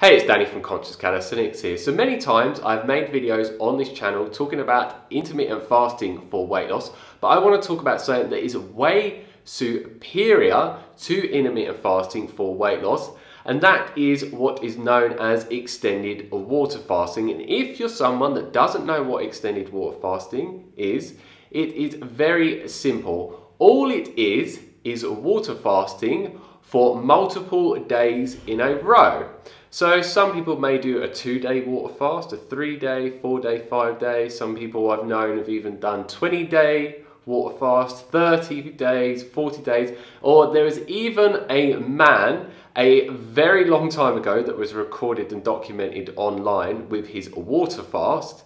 Hey, it's Danny from Conscious Calisthenics here. So many times I've made videos on this channel talking about intermittent fasting for weight loss, but I want to talk about something that is way superior to intermittent fasting for weight loss, and that is what is known as extended water fasting. And if you're someone that doesn't know what extended water fasting is, it is very simple. All it is is water fasting for multiple days in a row. So some people may do a two day water fast, a three day, four day, five day. Some people I've known have even done 20 day water fast, 30 days, 40 days, or there is even a man a very long time ago that was recorded and documented online with his water fast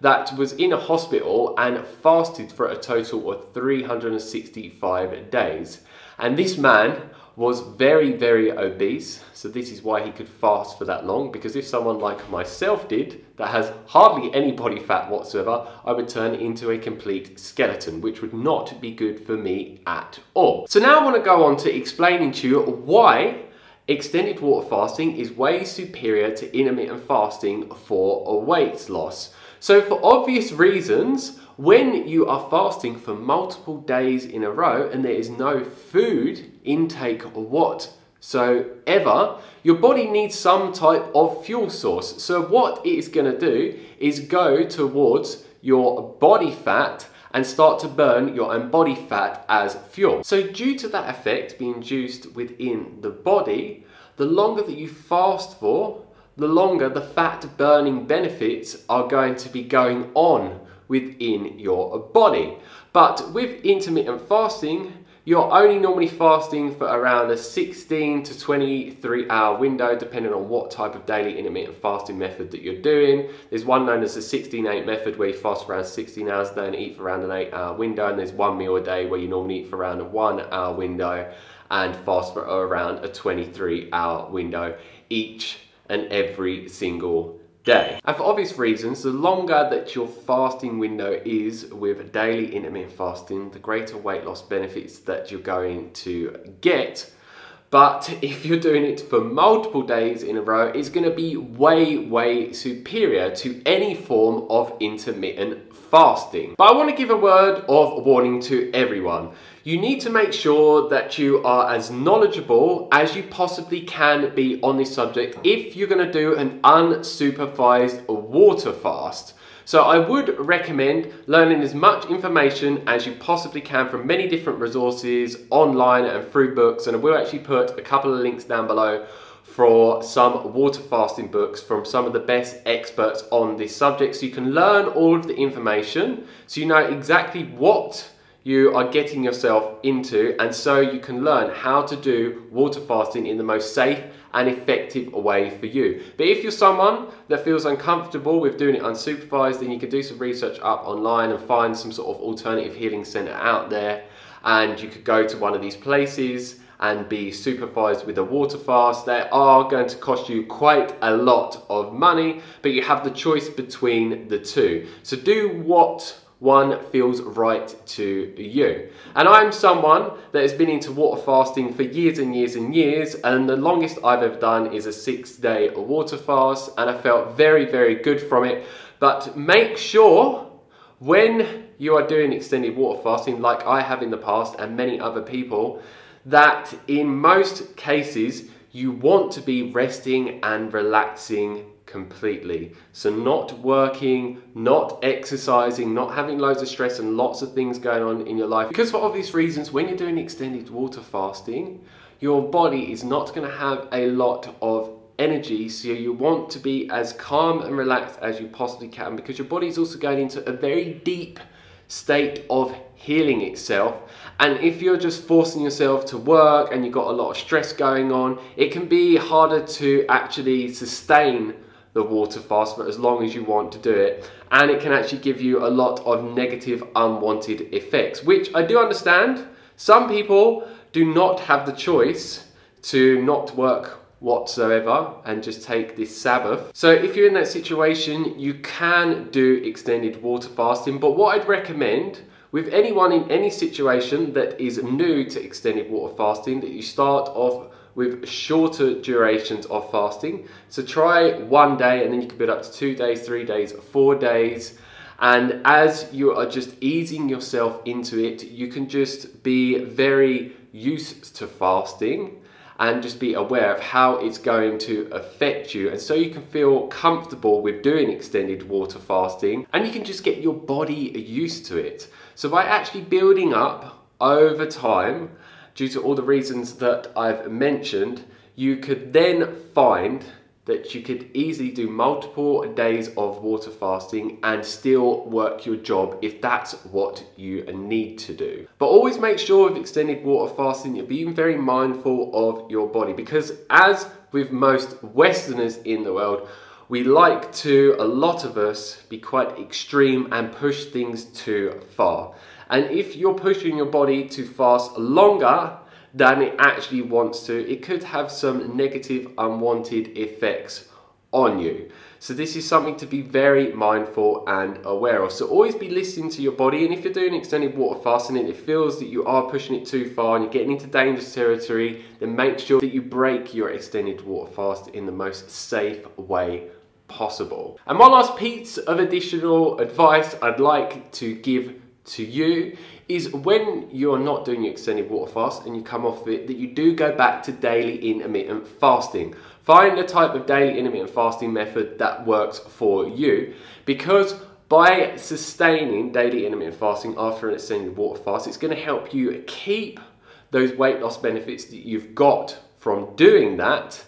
that was in a hospital and fasted for a total of 365 days. And this man was very, very obese. So this is why he could fast for that long. Because if someone like myself did, that has hardly any body fat whatsoever, I would turn into a complete skeleton, which would not be good for me at all. So now I want to go on to explaining to you why extended water fasting is way superior to intermittent fasting for a weight loss. So for obvious reasons, when you are fasting for multiple days in a row and there is no food intake whatsoever, your body needs some type of fuel source. So what it is going to do is go towards your body fat and start to burn your own body fat as fuel. So due to that effect being induced within the body, the longer that you fast for, the longer the fat burning benefits are going to be going on within your body. But with intermittent fasting, you're only normally fasting for around a 16 to 23 hour window depending on what type of daily intermittent fasting method that you're doing. There's one known as the 16-8 method where you fast for around 16 hours a day and eat for around an 8 hour window and there's one meal a day where you normally eat for around a 1 hour window and fast for around a 23 hour window each and every single day. And for obvious reasons, the longer that your fasting window is with daily intermittent fasting, the greater weight loss benefits that you're going to get. But if you're doing it for multiple days in a row, it's gonna be way, way superior to any form of intermittent fasting. But I wanna give a word of warning to everyone. You need to make sure that you are as knowledgeable as you possibly can be on this subject if you're gonna do an unsupervised water fast. So I would recommend learning as much information as you possibly can from many different resources online and through books and I will actually put a couple of links down below for some water fasting books from some of the best experts on this subject so you can learn all of the information so you know exactly what you are getting yourself into and so you can learn how to do water fasting in the most safe and effective way for you. But if you're someone that feels uncomfortable with doing it unsupervised, then you can do some research up online and find some sort of alternative healing center out there and you could go to one of these places and be supervised with a water fast. They are going to cost you quite a lot of money, but you have the choice between the two. So do what one feels right to you. And I'm someone that has been into water fasting for years and years and years, and the longest I've ever done is a six day water fast, and I felt very, very good from it. But make sure when you are doing extended water fasting, like I have in the past and many other people, that in most cases you want to be resting and relaxing completely. So not working, not exercising, not having loads of stress and lots of things going on in your life. Because for obvious reasons, when you're doing extended water fasting, your body is not gonna have a lot of energy so you want to be as calm and relaxed as you possibly can because your body is also going into a very deep state of healing itself. And if you're just forcing yourself to work and you've got a lot of stress going on it can be harder to actually sustain the water fast for as long as you want to do it. And it can actually give you a lot of negative unwanted effects which I do understand. Some people do not have the choice to not work whatsoever and just take this Sabbath. So if you're in that situation, you can do extended water fasting, but what I'd recommend with anyone in any situation that is new to extended water fasting, that you start off with shorter durations of fasting. So try one day and then you can build up to two days, three days, four days. And as you are just easing yourself into it, you can just be very used to fasting and just be aware of how it's going to affect you and so you can feel comfortable with doing extended water fasting and you can just get your body used to it. So by actually building up over time due to all the reasons that I've mentioned, you could then find that you could easily do multiple days of water fasting and still work your job if that's what you need to do. But always make sure with extended water fasting, you're being very mindful of your body because as with most Westerners in the world, we like to, a lot of us, be quite extreme and push things too far. And if you're pushing your body to fast longer than it actually wants to, it could have some negative unwanted effects on you. So this is something to be very mindful and aware of. So always be listening to your body and if you're doing extended water fasting and it feels that you are pushing it too far and you're getting into dangerous territory, then make sure that you break your extended water fast in the most safe way possible. And one last piece of additional advice I'd like to give to you is when you're not doing your extended water fast and you come off of it, that you do go back to daily intermittent fasting. Find the type of daily intermittent fasting method that works for you because by sustaining daily intermittent fasting after an extended water fast, it's going to help you keep those weight loss benefits that you've got from doing that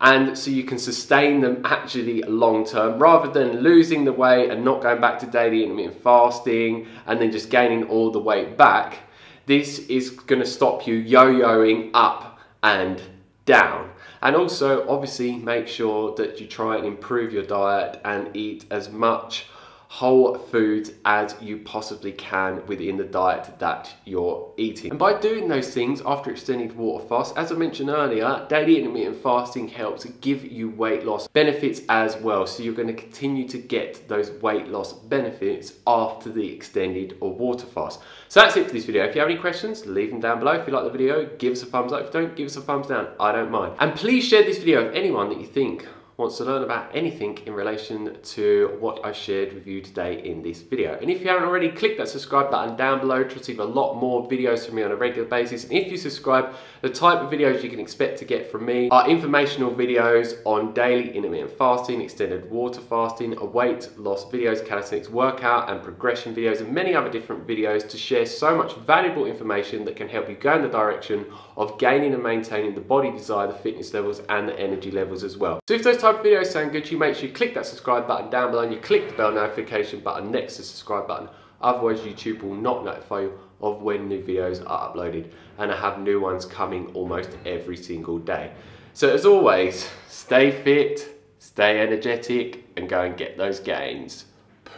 and so you can sustain them actually long term rather than losing the weight and not going back to daily intermittent fasting and then just gaining all the weight back. This is going to stop you yo-yoing up and down. And also obviously make sure that you try and improve your diet and eat as much whole foods as you possibly can within the diet that you're eating. And by doing those things after extended water fast, as I mentioned earlier, daily intermittent fasting helps give you weight loss benefits as well. So you're going to continue to get those weight loss benefits after the extended or water fast. So that's it for this video. If you have any questions, leave them down below. If you like the video, give us a thumbs up. If you don't, give us a thumbs down. I don't mind. And please share this video with anyone that you think wants to learn about anything in relation to what I shared with you today in this video. And if you haven't already, click that subscribe button down below to receive a lot more videos from me on a regular basis. And if you subscribe, the type of videos you can expect to get from me are informational videos on daily intermittent fasting, extended water fasting, weight loss videos, calisthenics workout and progression videos, and many other different videos to share so much valuable information that can help you go in the direction of gaining and maintaining the body desire, the fitness levels, and the energy levels as well. So if those type of videos sound good to you, make sure you click that subscribe button down below and you click the bell notification button next to the subscribe button. Otherwise YouTube will not notify you of when new videos are uploaded and I have new ones coming almost every single day. So as always, stay fit, stay energetic and go and get those gains.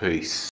Peace.